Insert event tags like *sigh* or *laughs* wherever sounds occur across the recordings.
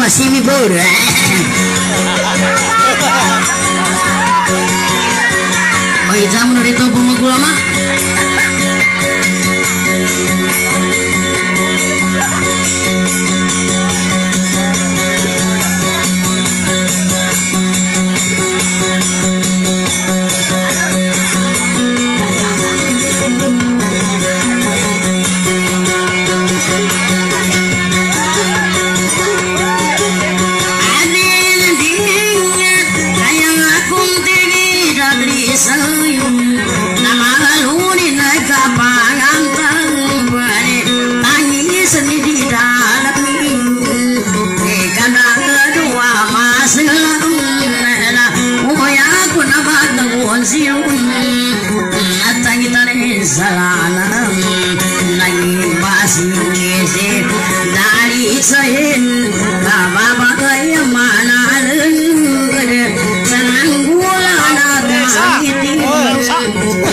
mama see me booty. *laughs*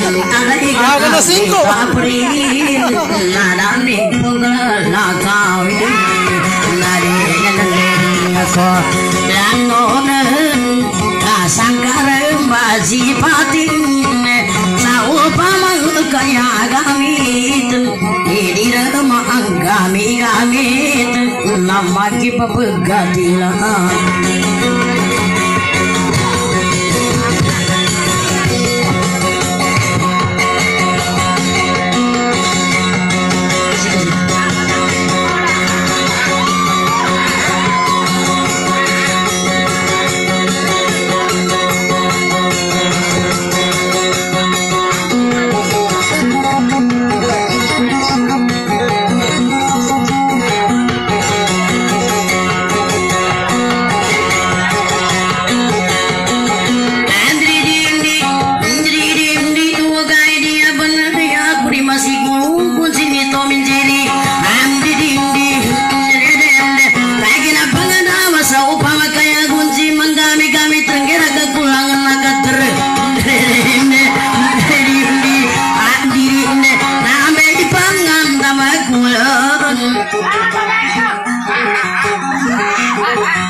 Aga na singko. Narami pugal na kawi. Narina ko. Rangon kasangkar baji pati. Sao pamag kaya gamit. Idirat maang gami gamit. Namaki papagadilan. Namaki.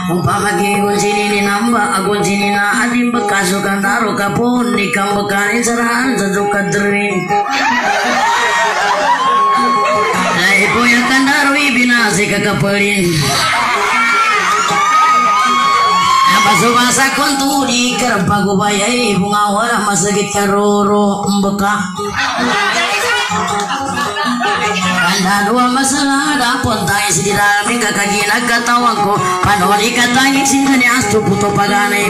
Umpama gigon sini ni namba agon sini na adim bekasukan taruh kapun di kambekan serahan sejuka dering. Lai poya kandarwi binasi kakapelin. Apa subasa kontu di kerpa gubayai bunga wala masagit karoro mbeka. Kanda dua masalah dapon tangi si dirami kakagina katawan ko Panoni katangi sinta ni astu puto pagane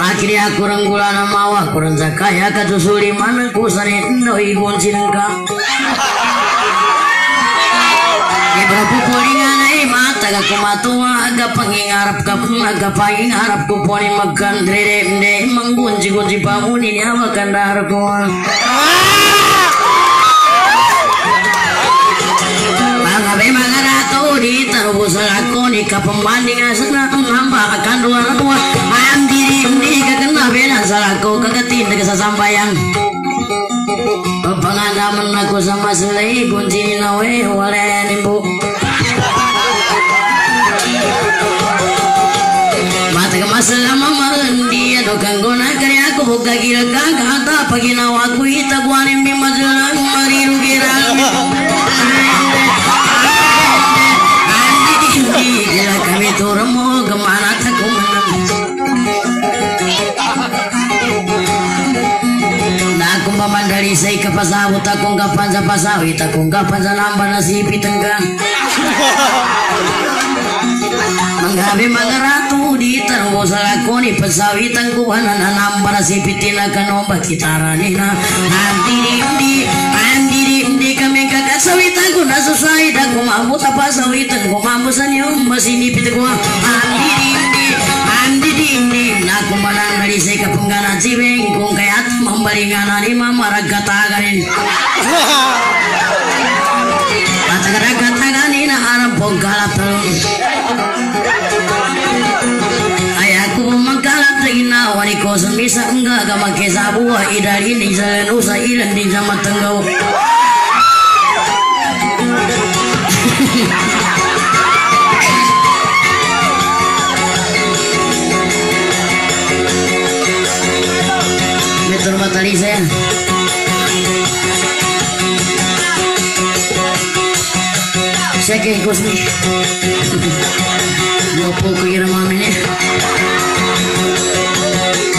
Makiri aku ranggula na mawa kurang zakaya katusuli mana kusani ndo igon sinengka Ibra pupulingan ka kumatua aga pangingarap ka aga pangingarap ko poni magkandre de manggunji gunji pamuni ni awa kandar ko Mga be di tarubos ako ni kapambanding sana namba akan dua dua ang diri ni kakena bena salako kagatin daga sasampayan Pengalaman aku sama selai kunci nawe wale nimbu. Mata karya aku buka kira kata pagi nawa aku ita guanin mi majalah mari rugira Gila kami sa kapan sa pasawit akong kapan sa namba na sipit hanggang Manggabi mga rato di sa lakoni pasawitan ko na nanamba na sipitin na kanomba kitara ni na Andi di andi di kami kakasawitan ko na sa side ako mamut sa pasawitan ko mamusan yung masinipit ko Andi di andi di na kumalang nalisay kapungganan si Beng kung kaya't mambalingan na ni mamaragkataganin Patagaragataganin *laughs* Para poggalat Ay ako magkalat na ginawani ko Sa misa ang gagamag kesa buha Idalin din sa lanusa Ilan di sa tenggau Terima kasih Czekaj, go znisz. No pouco gira mami, né?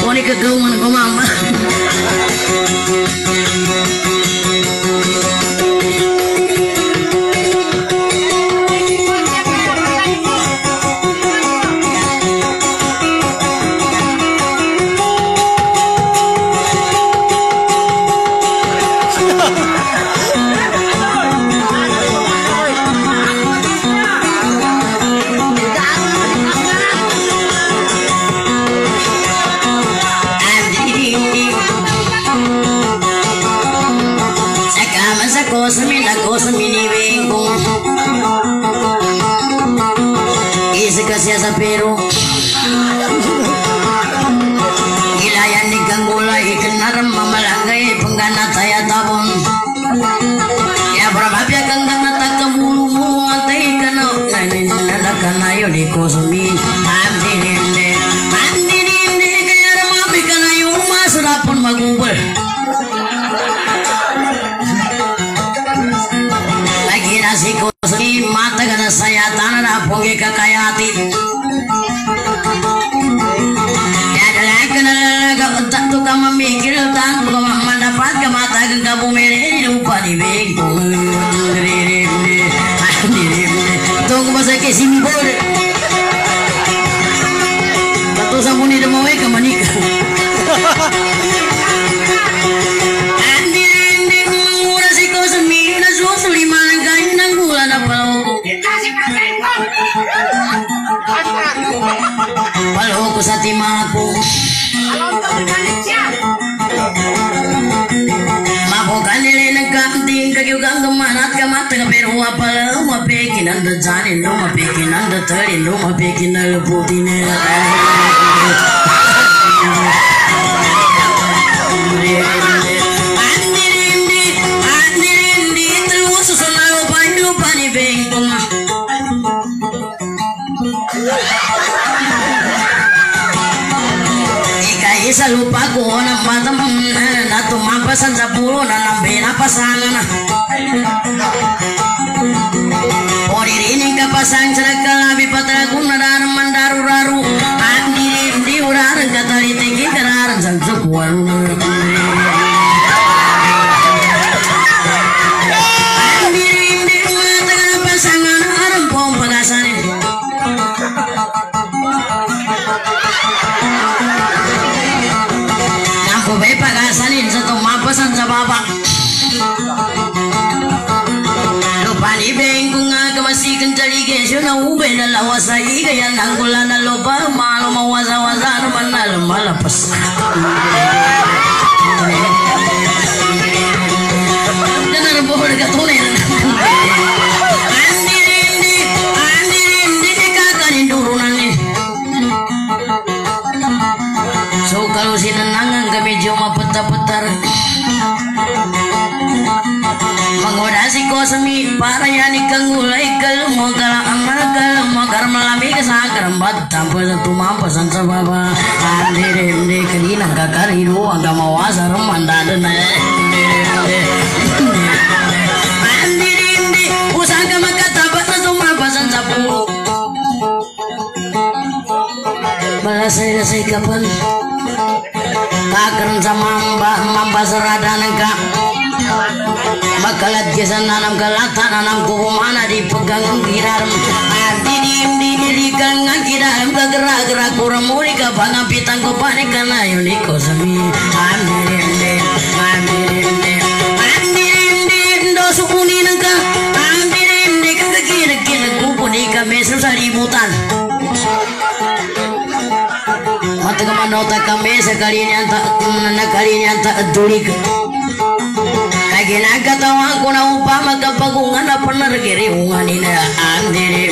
Única goma, goma. सी सी मात गन सया तान रा फोगे का कायाती Walau ku satimaku Mapo kanile nagkanting kagyugang dumanat ka mata ka pero wapala mapekin ang dadzanin no mapekin ang datarin no mapekin ang luputin Andirindi, Ika isa lupa ko ng matam na tumapasan sa pulo na nambe na pasangan. Oririning kapasang sa nagkalabi patragong nadaraman na tumampas ang sa baba Andi rin kanina kakarido ang kamawasa rumandado na Andi rin usang ka magkatapat na tumampas ang sa pulo Balasay-lasay ka pa Kakaroon sa mamba, mamba sarada ng ka Makalat ka sa nanam kalata nanam ko kumana di pegang di di di kang ang kiraram kagera-gera kurang muli ka pangapitan ko panik ka na yun iko sami andi di di do sukuni ng ka Andi di di kagakira-kira kupuni ka meso sa ributan Mata ka manota kami sa kalinya ta na kalinya ta dulig. Kaya ginagatawa ko na upama kapagungan na panargiriungan nila. Andire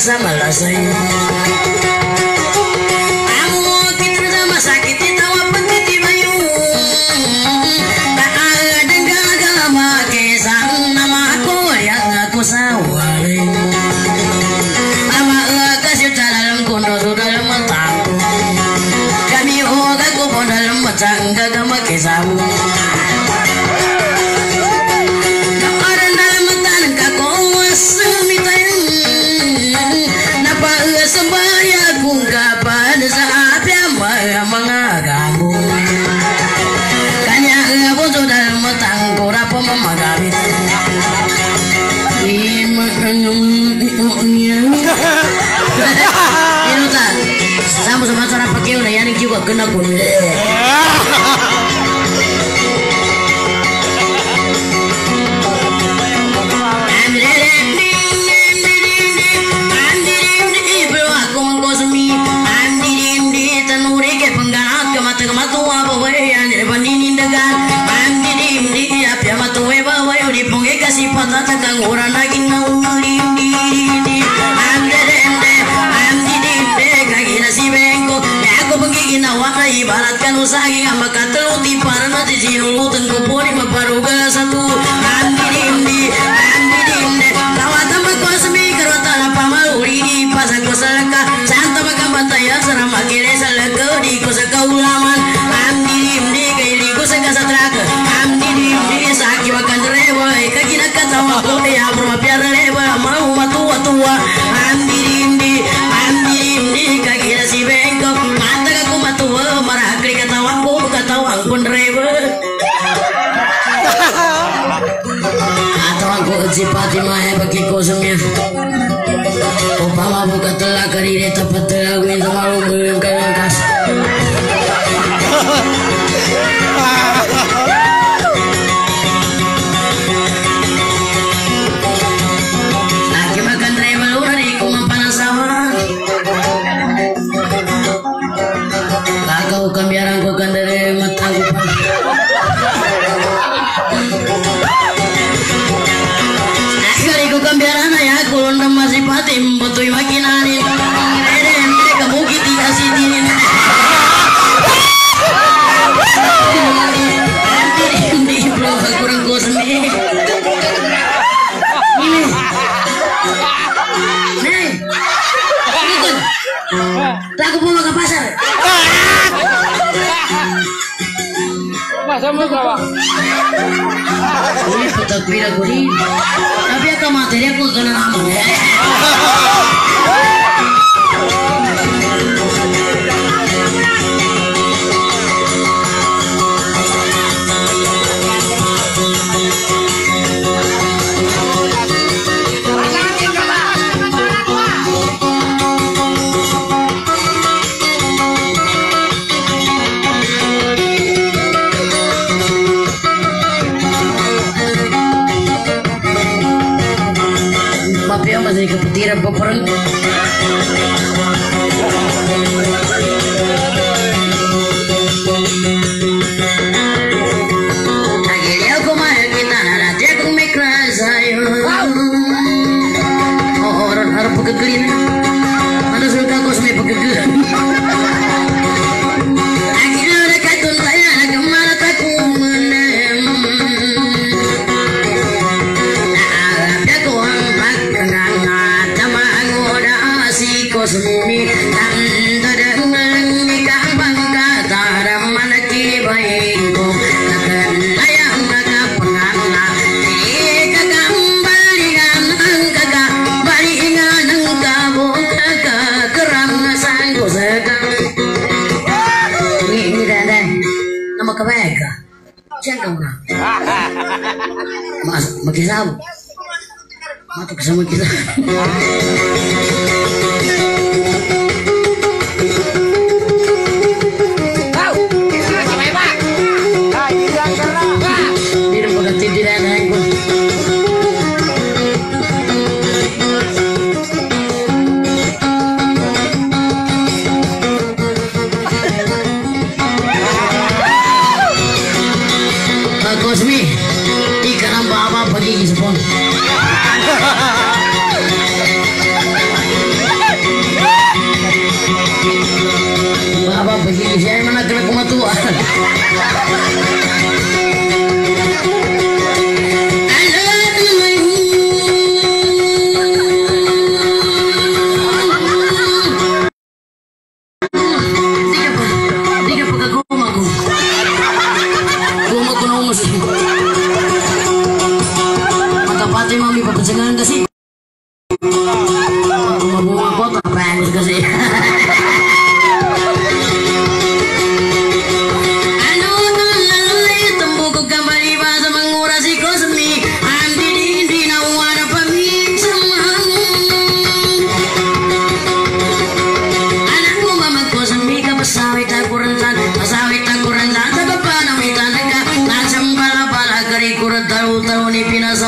sama la soy. mangagago *laughs* sama cara pakai udah juga kena. musahia iya, maka telu tiparna di jinulutan ku जी पातिमा है, बकी कोसमिया ओ पावा बु कतला करी रे तो तपत्र अग्नि समारोह गुरु कर आकाश takbir aku tapi aku materinya aku kena *laughs* பொருள்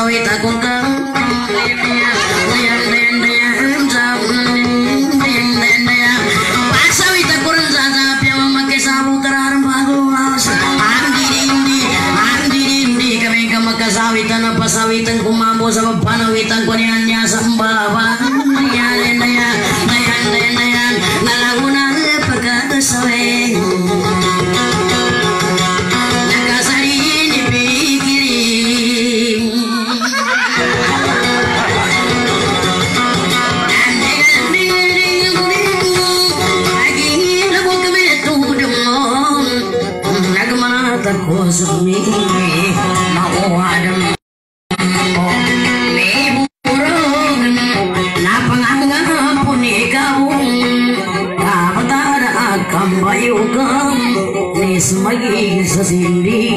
kawit akong kang pasawitan apa pasawitan kumambo sama panas. تكو سخني ما sa sindi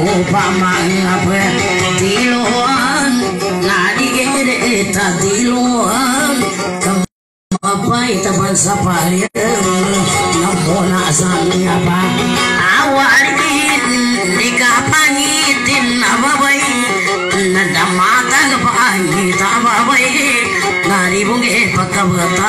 upamanya pe diluan ngadi gede ta diluan kapai taban sapari nabona sami apa awarin dikapangitin ababay nadamata kapangita ababay naribunge pakabata